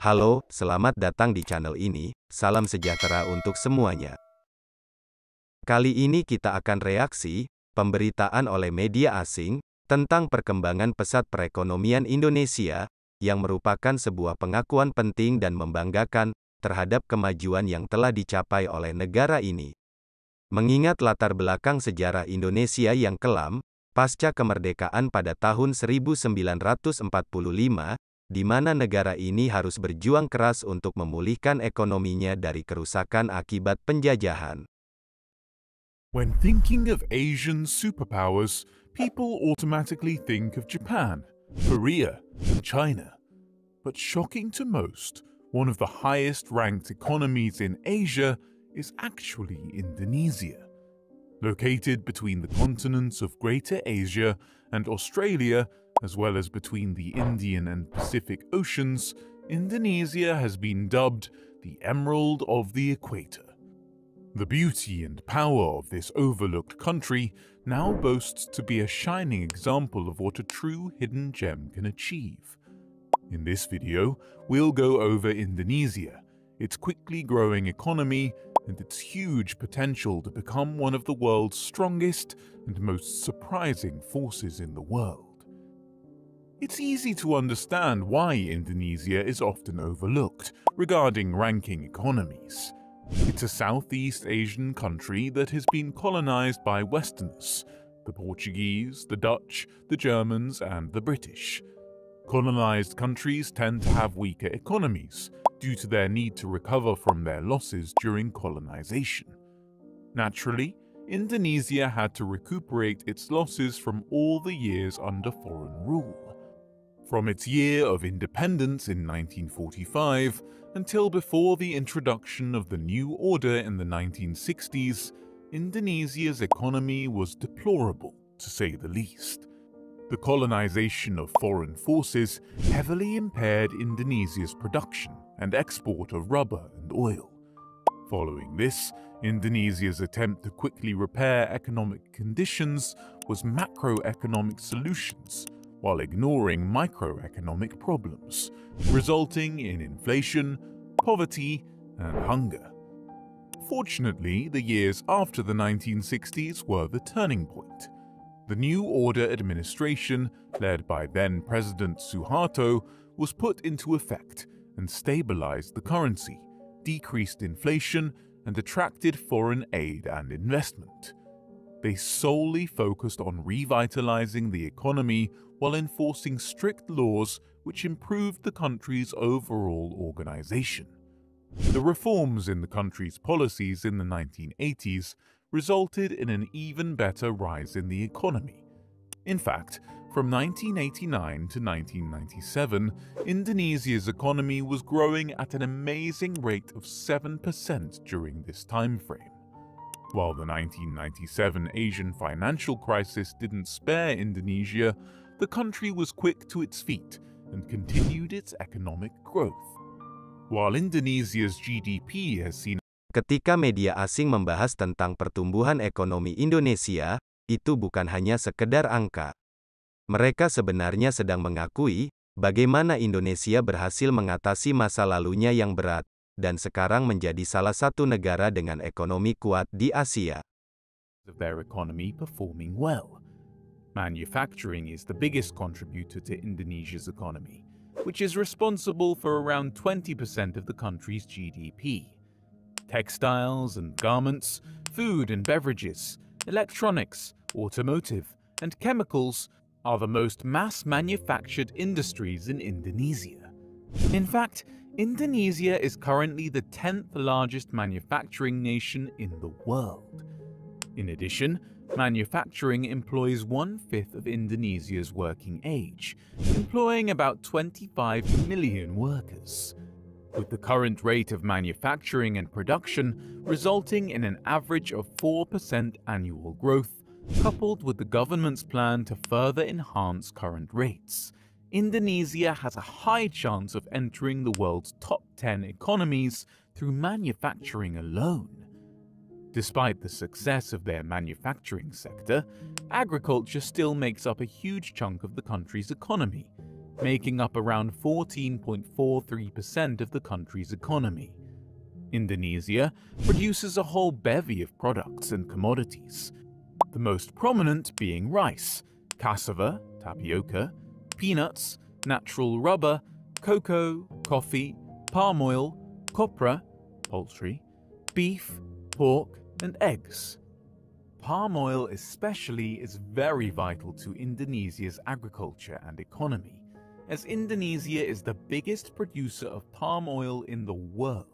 Halo, selamat datang di channel ini. Salam sejahtera untuk semuanya. Kali ini kita akan reaksi pemberitaan oleh media asing tentang perkembangan pesat perekonomian Indonesia yang merupakan sebuah pengakuan penting dan membanggakan terhadap kemajuan yang telah dicapai oleh negara ini. Mengingat latar belakang sejarah Indonesia yang kelam, pasca kemerdekaan pada tahun 1945, di mana negara ini harus berjuang keras untuk memulihkan ekonominya dari kerusakan akibat penjajahan. When thinking of Asian superpowers, people automatically think of Japan, Korea, and China. But shocking to most, one of the highest ranked economies in Asia is actually Indonesia. Located between the continents of Greater Asia and Australia, as well as between the Indian and Pacific Oceans, Indonesia has been dubbed the Emerald of the Equator. The beauty and power of this overlooked country now boasts to be a shining example of what a true hidden gem can achieve. In this video, we'll go over Indonesia, its quickly growing economy, and its huge potential to become one of the world's strongest and most surprising forces in the world. It's easy to understand why Indonesia is often overlooked regarding ranking economies. It's a Southeast Asian country that has been colonized by Westerners, the Portuguese, the Dutch, the Germans, and the British. Colonized countries tend to have weaker economies due to their need to recover from their losses during colonization. Naturally, Indonesia had to recuperate its losses from all the years under foreign rule from its year of independence in 1945 until before the introduction of the new order in the 1960s, Indonesia's economy was deplorable, to say the least. The colonization of foreign forces heavily impaired Indonesia's production and export of rubber and oil. Following this, Indonesia's attempt to quickly repair economic conditions was macroeconomic solutions while ignoring microeconomic problems, resulting in inflation, poverty, and hunger. Fortunately, the years after the 1960s were the turning point. The New Order administration, led by then President Suharto, was put into effect and stabilized the currency, decreased inflation, and attracted foreign aid and investment. They solely focused on revitalizing the economy while enforcing strict laws which improved the country's overall organization. The reforms in the country's policies in the 1980s resulted in an even better rise in the economy. In fact, from 1989 to 1997, Indonesia's economy was growing at an amazing rate of 7% during this time frame. While the 1997 Asian financial crisis didn't spare Indonesia, the country was quick to its feet and continued its economic growth. While Indonesia's GDP has seen Ketika media asing membahas tentang pertumbuhan ekonomi Indonesia, itu bukan hanya sekedar angka. Mereka sebenarnya sedang mengakui bagaimana Indonesia berhasil mengatasi masa lalunya yang berat, dan sekarang menjadi salah satu negara dengan ekonomi kuat di Asia. their economy performing well. Manufacturing is the biggest contributor to Indonesia's economy, which is responsible for around 20% of the country's GDP. Textiles and garments, food and beverages, electronics, automotive, and chemicals are the most mass manufactured industries in Indonesia. In fact, Indonesia is currently the 10th largest manufacturing nation in the world. In addition, Manufacturing employs one fifth of Indonesia's working age, employing about 25 million workers. With the current rate of manufacturing and production resulting in an average of 4% annual growth, coupled with the government's plan to further enhance current rates, Indonesia has a high chance of entering the world's top 10 economies through manufacturing alone. Despite the success of their manufacturing sector, agriculture still makes up a huge chunk of the country's economy. making up around 14.43% of the country's economy. Indonesia produces a whole bevy of products and commodities, the most prominent being rice, cassava, tapioca, peanuts, natural rubber, cocoa, coffee, palm oil, copra, poultry, beef, pork, and eggs. Palm oil especially is very vital to Indonesia's agriculture and economy, as Indonesia is the biggest producer of palm oil in the world,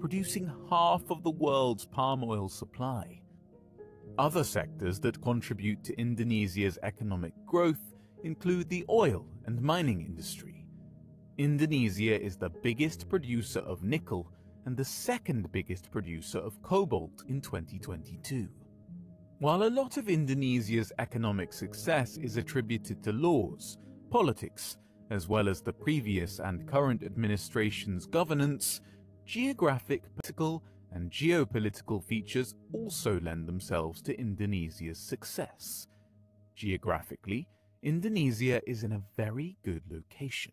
producing half of the world's palm oil supply. Other sectors that contribute to Indonesia's economic growth include the oil and mining industry. Indonesia is the biggest producer of nickel and the second biggest producer of cobalt in 2022. While a lot of Indonesia's economic success is attributed to laws, politics, as well as the previous and current administration's governance, geographic, political, and geopolitical features also lend themselves to Indonesia's success. Geographically, Indonesia is in a very good location.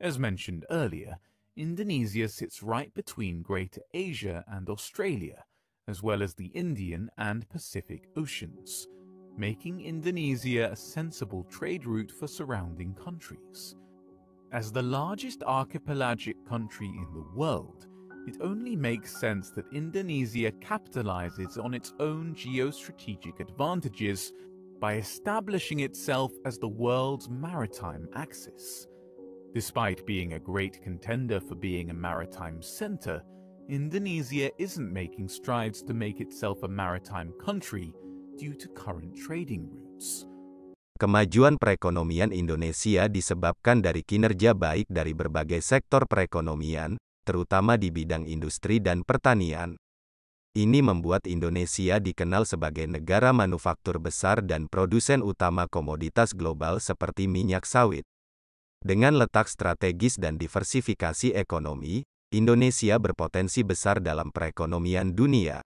As mentioned earlier, Indonesia sits right between Greater Asia and Australia, as well as the Indian and Pacific Oceans, making Indonesia a sensible trade route for surrounding countries. As the largest archipelagic country in the world, it only makes sense that Indonesia capitalizes on its own geostrategic advantages by establishing itself as the world's maritime axis. Despite being a great contender for being a maritime center, Indonesia isn't making strides to make itself a maritime country due to current trading routes. Kemajuan perekonomian Indonesia disebabkan dari kinerja baik dari berbagai sektor perekonomian, terutama di bidang industri dan pertanian. Ini membuat Indonesia dikenal sebagai negara manufaktur besar dan produsen utama komoditas global seperti minyak sawit. Dengan letak strategis dan diversifikasi ekonomi, Indonesia berpotensi besar dalam perekonomian dunia.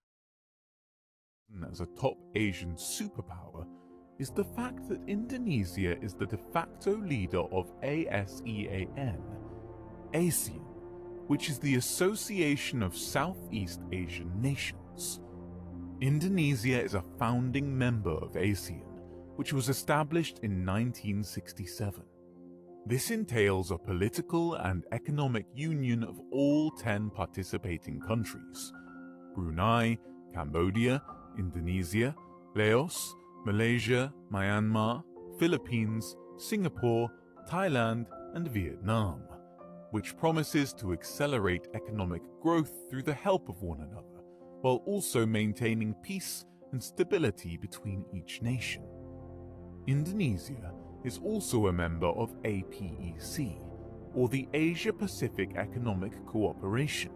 As a top Asian superpower, is the fact that Indonesia is the de facto leader of ASEAN, ASEAN, which is the Association of Southeast Asian Nations. Indonesia is a founding member of ASEAN, which was established in 1967. This entails a political and economic union of all 10 participating countries Brunei, Cambodia, Indonesia, Laos, Malaysia, Myanmar, Philippines, Singapore, Thailand, and Vietnam, which promises to accelerate economic growth through the help of one another, while also maintaining peace and stability between each nation. Indonesia is also a member of APEC, or the Asia Pacific Economic Cooperation,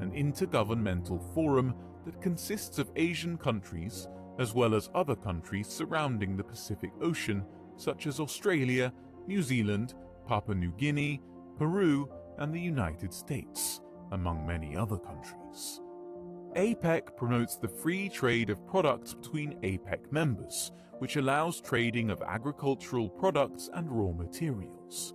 an intergovernmental forum that consists of Asian countries as well as other countries surrounding the Pacific Ocean, such as Australia, New Zealand, Papua New Guinea, Peru, and the United States, among many other countries. APEC promotes the free trade of products between APEC members, which allows trading of agricultural products and raw materials.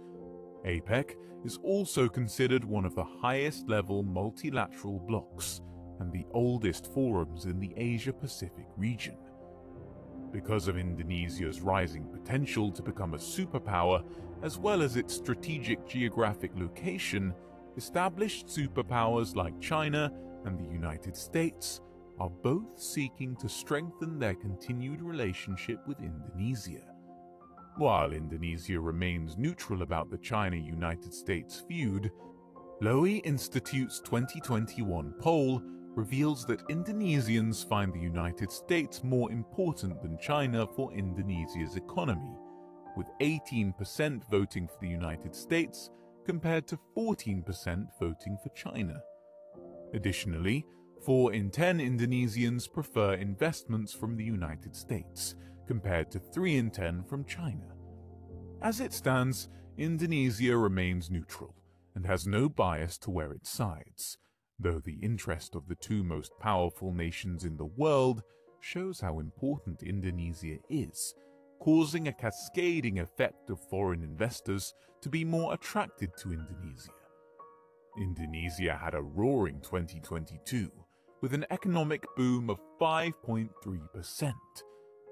APEC is also considered one of the highest level multilateral blocs and the oldest forums in the Asia Pacific region. Because of Indonesia's rising potential to become a superpower, as well as its strategic geographic location, established superpowers like China and the United States are both seeking to strengthen their continued relationship with Indonesia. While Indonesia remains neutral about the China United States feud, Lowy Institute's 2021 poll reveals that Indonesians find the United States more important than China for Indonesia's economy, with 18% voting for the United States compared to 14% voting for China. Additionally, 4 in 10 Indonesians prefer investments from the United States, compared to 3 in 10 from China. As it stands, Indonesia remains neutral and has no bias to where it sides, though the interest of the two most powerful nations in the world shows how important Indonesia is, causing a cascading effect of foreign investors to be more attracted to Indonesia. Indonesia had a roaring 2022 with an economic boom of 5.3%,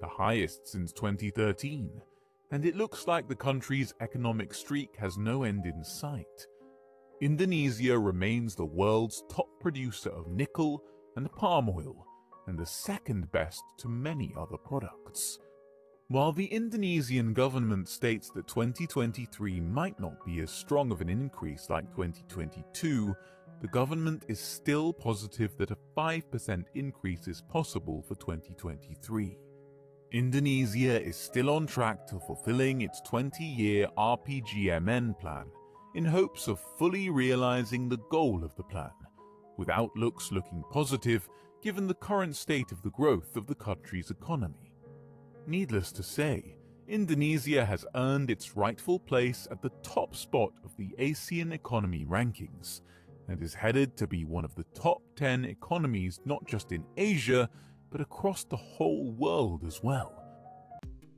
the highest since 2013, and it looks like the country's economic streak has no end in sight. Indonesia remains the world's top producer of nickel and palm oil, and the second best to many other products. While the Indonesian government states that 2023 might not be as strong of an increase like 2022, the government is still positive that a 5% increase is possible for 2023. Indonesia is still on track to fulfilling its 20-year RPGMN plan in hopes of fully realizing the goal of the plan, with outlooks looking positive given the current state of the growth of the country's economy. Needless to say, Indonesia has earned its rightful place at the top spot of the ASEAN economy rankings and is headed to be one of the top 10 economies not just in Asia, but across the whole world as well.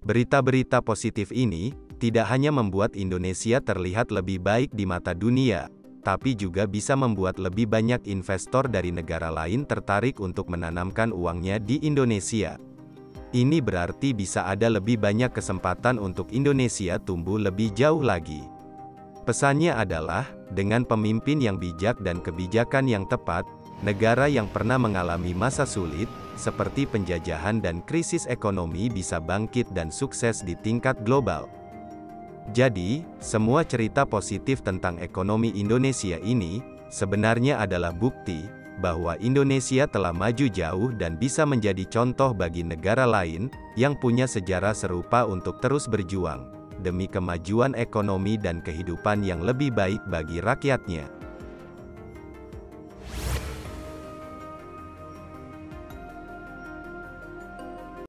Berita-berita positif ini tidak hanya membuat Indonesia terlihat lebih baik di mata dunia, tapi juga bisa membuat lebih banyak investor dari negara lain tertarik untuk menanamkan uangnya di Indonesia. Ini berarti bisa ada lebih banyak kesempatan untuk Indonesia tumbuh lebih jauh lagi. Pesannya adalah, dengan pemimpin yang bijak dan kebijakan yang tepat, negara yang pernah mengalami masa sulit, seperti penjajahan dan krisis ekonomi bisa bangkit dan sukses di tingkat global. Jadi, semua cerita positif tentang ekonomi Indonesia ini, sebenarnya adalah bukti, bahwa Indonesia telah maju jauh dan bisa menjadi contoh bagi negara lain, yang punya sejarah serupa untuk terus berjuang, demi kemajuan ekonomi dan kehidupan yang lebih baik bagi rakyatnya.